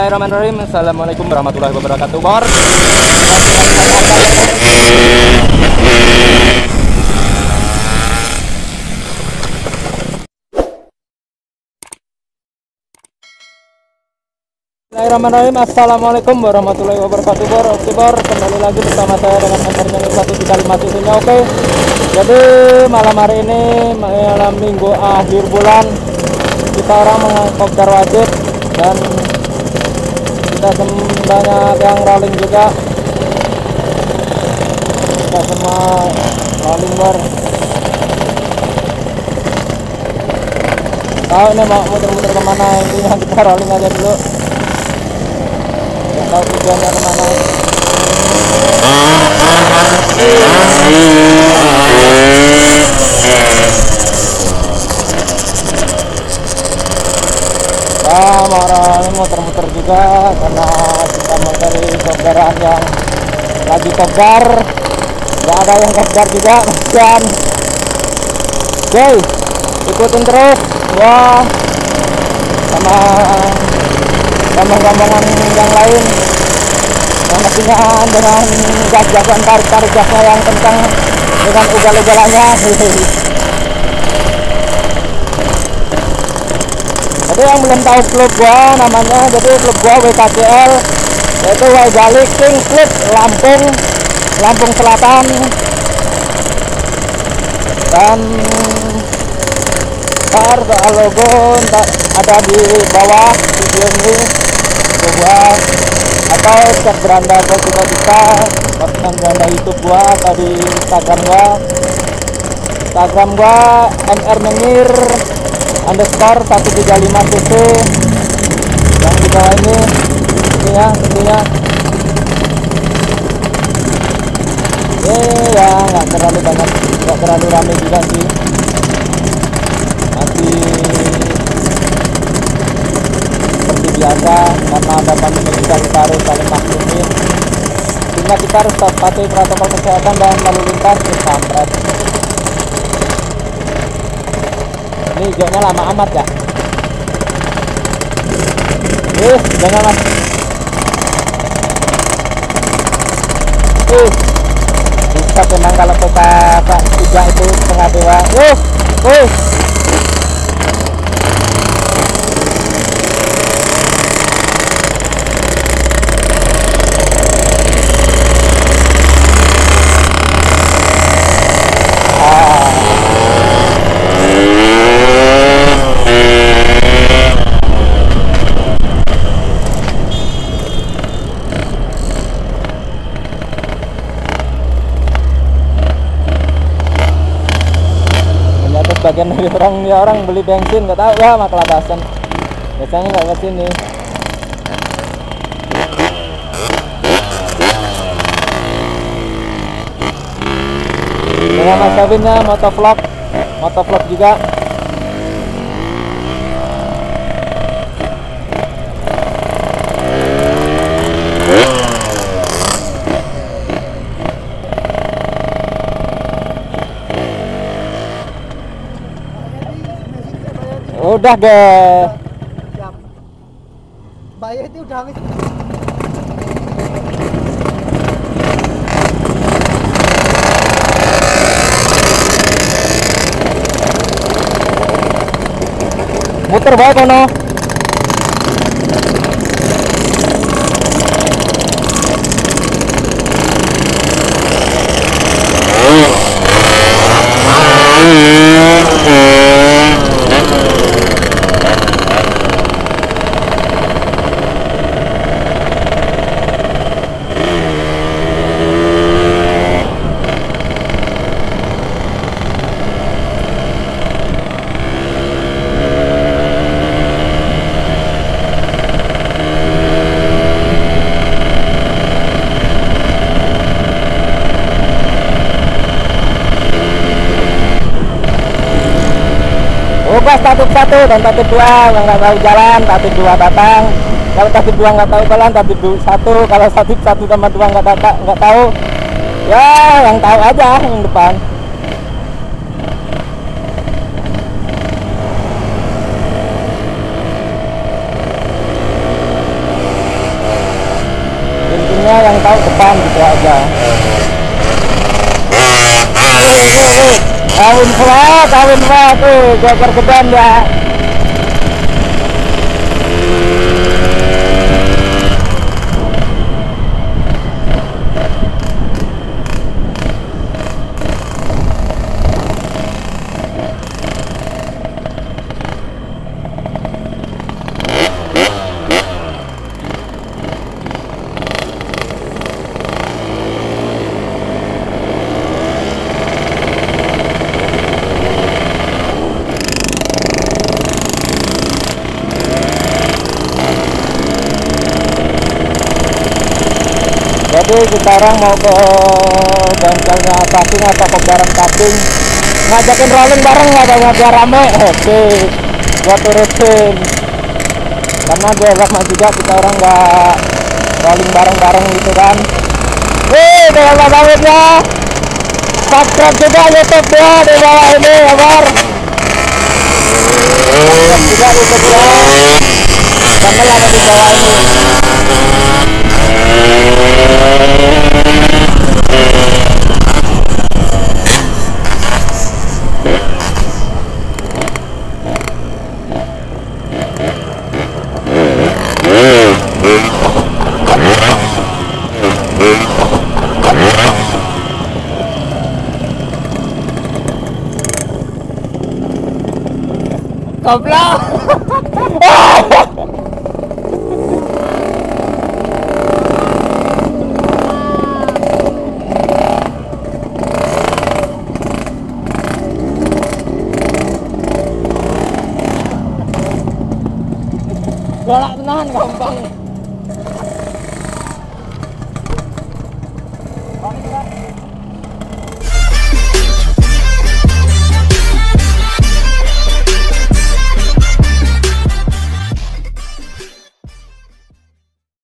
Bismillahirrahmanirrahim. Assalamualaikum warahmatullahi wabarakatuh. Bor. Bismillahirrahmanirrahim. Assalamualaikum warahmatullahi wabarakatuh. Bor Oke Bor. Kembali lagi bersama saya dengan antarnya 135 cc-nya Oke? Jadi malam hari ini Malam minggu akhir bulan Kita orang mengkopdar wajib Dan Kita banyak yang rolling juga. Kita semua rolling Bor Tahu ini mau muter-muter ke mana? Intinya kita rolling aja dulu. Nggak tahu tujuannya ke mana juga karena kita mau cari kopdaran yang lagi kopdar nggak ada yang kopdar juga dan oke ikutin terus. Wah sama gampang-gampangan yang lain. Yang mestinya dengan gas-gasan tarik-tarik gasnya yang kencang dengan ugal-ugalannya jadi yang belum tahu klub gua namanya jadi klub gua WKCL yaitu Wajali King Club Lampung Lampung Selatan. Dan ntar logo ntar ada di bawah video ini gua atau cek beranda kita kita postingan beranda YouTube gua atau di Instagram gua. Instagram gua mr mengir underscore 135 cc yang di bawah ini intinya intinya eh ya nggak terlalu banyak nggak terlalu ramai juga sih. Seperti biasa karena ada pandemi kita harus saling maklumin sehingga kita harus tetap patuhi protokol kesehatan dan lalu lintas di ini hijaunya lama amat ya. Eh jangan mas. Eh. Bisa memang kalau kita pak tiga itu setengah dewa. Uh uh sebagian dari orang ya orang beli bensin nggak tahu. Ya mak kelabasan biasanya nggak ke sini. Dengan mas Kevinnya motovlog. Motovlog juga udah deh. Bayar itu udah habis. Muter bae kono satu dan satu dua nggak tahu jalan tatib dua datang. Kalau satu dua nggak tahu jalan satu satu. Kalau satu satu sama dua nggak tahu nggak tahu ya yang tahu aja yang depan. Intinya yang tahu depan gitu aja kawin semua kawin semua tuh joker gedan ya kita orang mau ke bengkelnya tapping atau ke barang tapping ngajakin rolling bareng nggak ada biar rame. Oke gua turutin. Karena biar lama juga kita orang nggak rolling bareng-bareng gitu kan. Wih, dengan sawitnya subscribe juga youtube dia di bawah ini ya bar subscribe juga youtube dia channel ada di bawah ini Goblok.